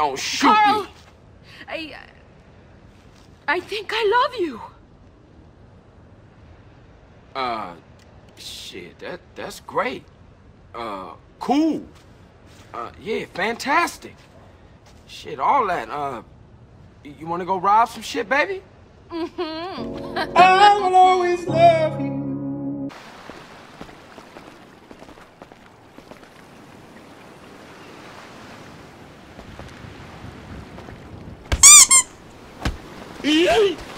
don't shoot Carl! me. I... I think I love you. Uh, shit, that that's great. Uh, cool. Uh, yeah, fantastic. Shit, all that. Uh, you want to go rob some shit, baby? Mm-hmm. I Yeah.